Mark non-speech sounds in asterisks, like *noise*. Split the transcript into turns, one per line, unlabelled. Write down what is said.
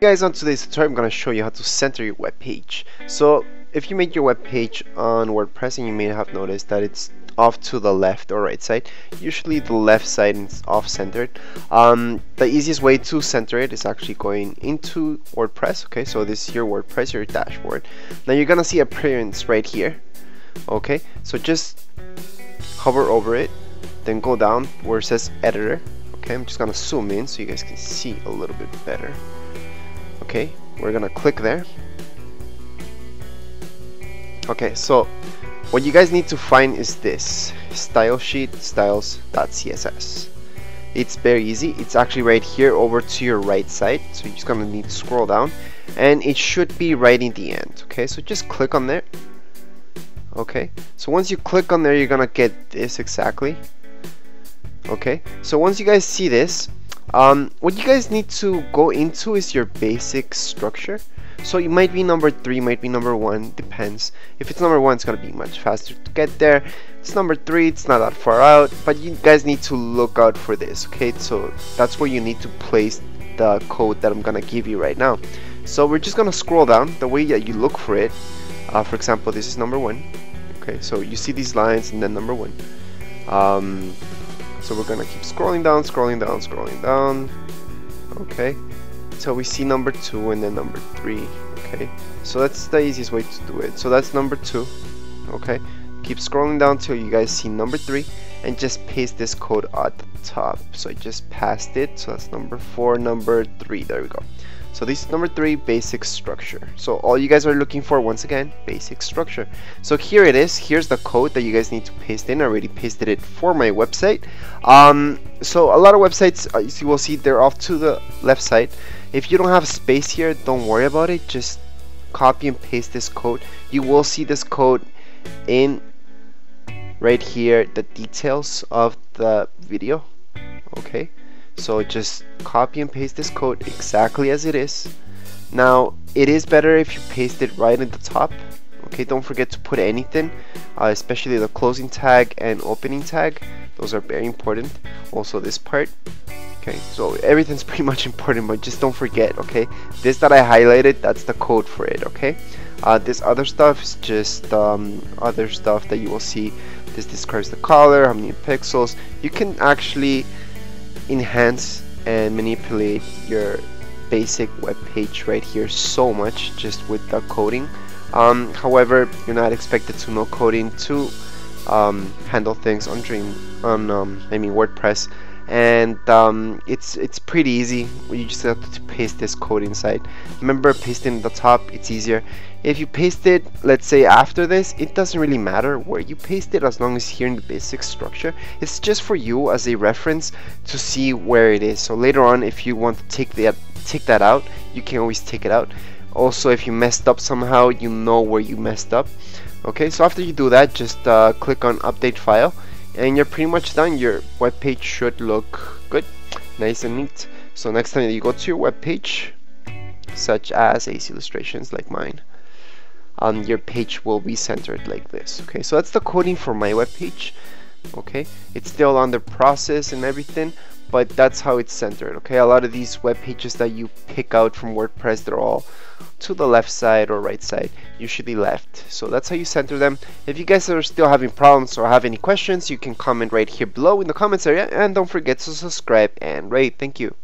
guys on today's tutorial I'm going to show you how to center your web page. So if you make your web page on WordPress and you may have noticed that it's off to the left or right side usually the left side is off centered. Um, the easiest way to center it is actually going into WordPress okay? So this is your WordPress your dashboard. Now you're gonna see appearance right here okay? So just hover over it then go down where it says editor okay? I'm just gonna zoom in so you guys can see a little bit better okay we're gonna click there. Okay so what you guys need to find is this style sheet styles.css it's very easy. It's actually right here over to your right side. So you're just gonna need to scroll down and it should be right in the end okay? So just click on there okay? So once you click on there you're gonna get this exactly okay? So once you guys see this um, what you guys need to go into is your basic structure. So it might be number 3, might be number 1, depends. If it's number 1, it's going to be much faster to get there. It's number 3, it's not that far out, but you guys need to look out for this, okay? So that's where you need to place the code that I'm going to give you right now. So we're just going to scroll down the way that you look for it. Uh, for example, this is number 1. Okay, so you see these lines and then number 1. Um, so we're gonna keep scrolling down, scrolling down, scrolling down. Okay. Until we see number two and then number three. Okay. So that's the easiest way to do it. So that's number two. Okay. Keep scrolling down till you guys see number three and just paste this code at the top. So I just passed it. So that's number four, number three. There we go. So this is number three, basic structure. So all you guys are looking for, once again, basic structure. So here it is. Here's the code that you guys need to paste in. I already pasted it for my website. Um, so a lot of websites, uh, you will see they're off to the left side. If you don't have space here, don't worry about it. Just copy and paste this code. You will see this code in right here, the details of the video. Okay so just copy and paste this code exactly as it is. Now it is better if you paste it right at the top. Okay don't forget to put anything uh, especially the closing tag and opening tag. Those are very important. Also this part. Okay so everything's *laughs* pretty much important but just don't forget okay? This that I highlighted that's the code for it okay? Uh, this other stuff is just um, other stuff that you will see. This describes the color how many pixels. You can actually enhance and manipulate your basic web page right here so much just with the coding. Um, however you're not expected to know coding to um, handle things on Dream on um, I mean WordPress and um, it's it's pretty easy. You just have to paste this code inside. Remember pasting the top it's easier. If you paste it let's say after this it doesn't really matter where you paste it as long as here in the basic structure. It's just for you as a reference to see where it is. So later on if you want to take that take that out you can always take it out. Also if you messed up somehow you know where you messed up. Okay so after you do that just uh, click on update file and you're pretty much done. Your web page should look good. Nice and neat. So next time you go to your web page such as Ace Illustrations like mine um, your page will be centered like this okay? So that's the coding for my web page okay? It's still under process and everything but that's how it's centered okay? A lot of these web pages that you pick out from WordPress they're all to the left side or right side usually left. So that's how you center them. If you guys are still having problems or have any questions you can comment right here below in the comments area. And don't forget to subscribe and rate. Thank you